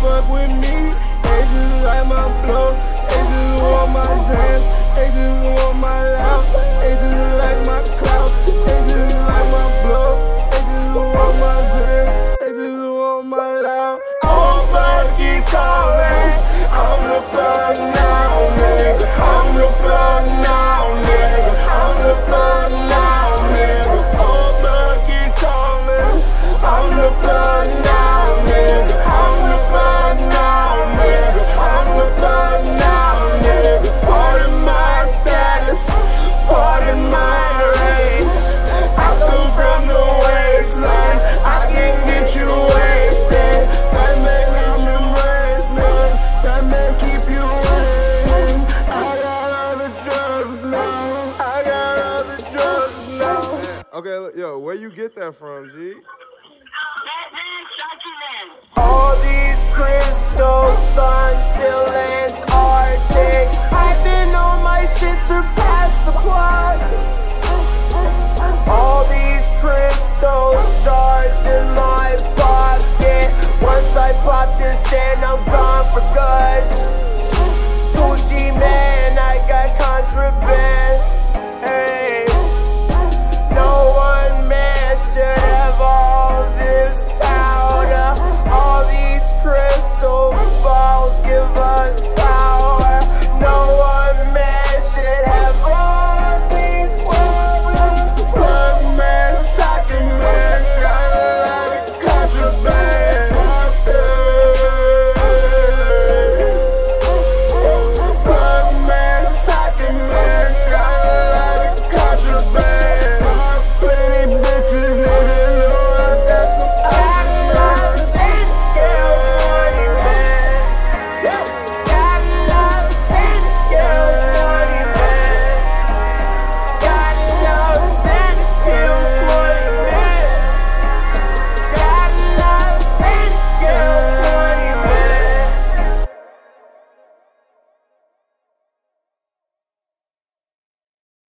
fuck with me. They just like my flow. They just want my sense. They just want my life. Okay, yo, where you get that from, G? All these crystal suns, I've been on my shit, surpassed the plug.